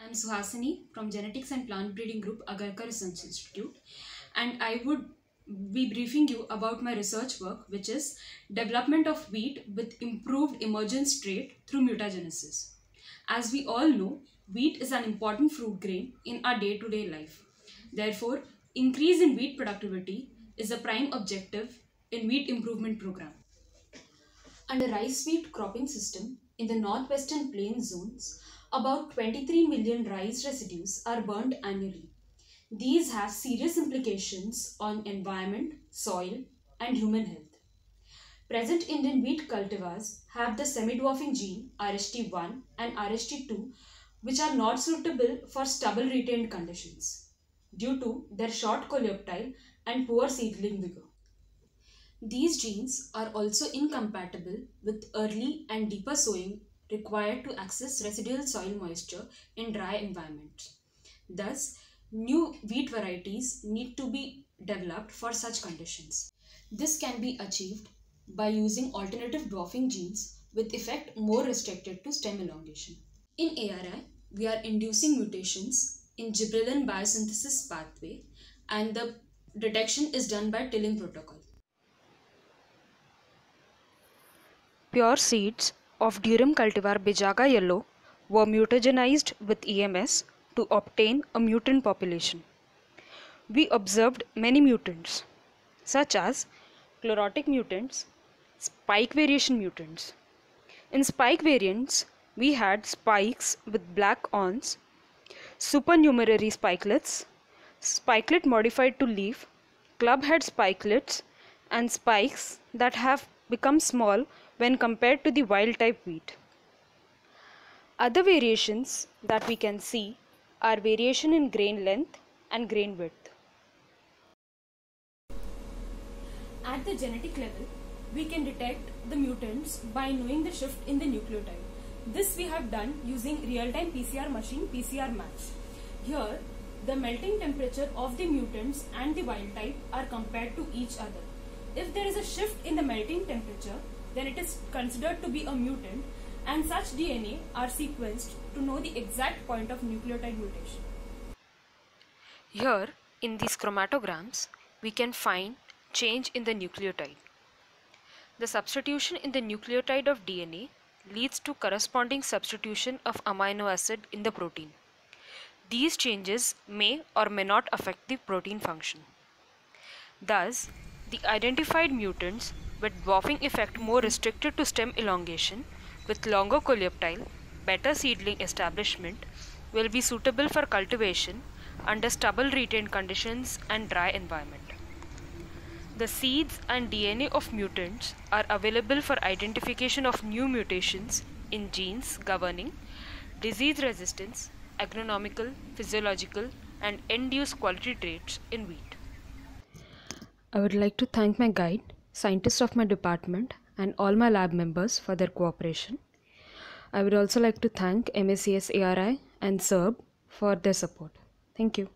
I'm Suhasini from Genetics and Plant Breeding Group, Agarkar Research Institute, and I would be briefing you about my research work, which is development of wheat with improved emergence trait through mutagenesis. As we all know, wheat is an important fruit grain in our day-to-day life. Therefore, increase in wheat productivity is a prime objective in wheat improvement program. Under rice wheat cropping system in the northwestern plains zones, about 23 million rice residues are burnt annually. These have serious implications on environment, soil, and human health. Present Indian wheat cultivars have the semi-dwarfing gene RST1 and RST2 which are not suitable for stubble retained conditions due to their short coleoptile and poor seedling vigor. These genes are also incompatible with early and deeper sowing required to access residual soil moisture in dry environments. Thus, new wheat varieties need to be developed for such conditions. This can be achieved by using alternative dwarfing genes with effect more restricted to stem elongation. In ARI, we are inducing mutations in gibberellin biosynthesis pathway and the detection is done by TILLING protocol. Pure seeds of durum cultivar Bijaga yellow were mutagenized with EMS to obtain a mutant population. We observed many mutants such as chlorotic mutants, spike variation mutants. In spike variants, we had spikes with black awns, supernumerary spikelets, spikelet modified to leaf, clubhead spikelets, and spikes that have become small when compared to the wild type wheat. Other variations that we can see are variation in grain length and grain width. At the genetic level, we can detect the mutants by knowing the shift in the nucleotide. This we have done using real-time PCR machine PCR Match. Here, the melting temperature of the mutants and the wild type are compared to each other. If there is a shift in the melting temperature, then it is considered to be a mutant and such DNA are sequenced to know the exact point of nucleotide mutation. Here, in these chromatograms, we can find change in the nucleotide. The substitution in the nucleotide of DNA leads to corresponding substitution of amino acid in the protein. These changes may or may not affect the protein function. Thus, the identified mutants with dwarfing effect more restricted to stem elongation with longer coleoptile, better seedling establishment will be suitable for cultivation under stubble retained conditions and dry environment. The seeds and DNA of mutants are available for identification of new mutations in genes governing disease resistance, agronomical, physiological, and end use quality traits in wheat. I would like to thank my guide, scientists of my department, and all my lab members for their cooperation. I would also like to thank MACS ARI and SERB for their support. Thank you.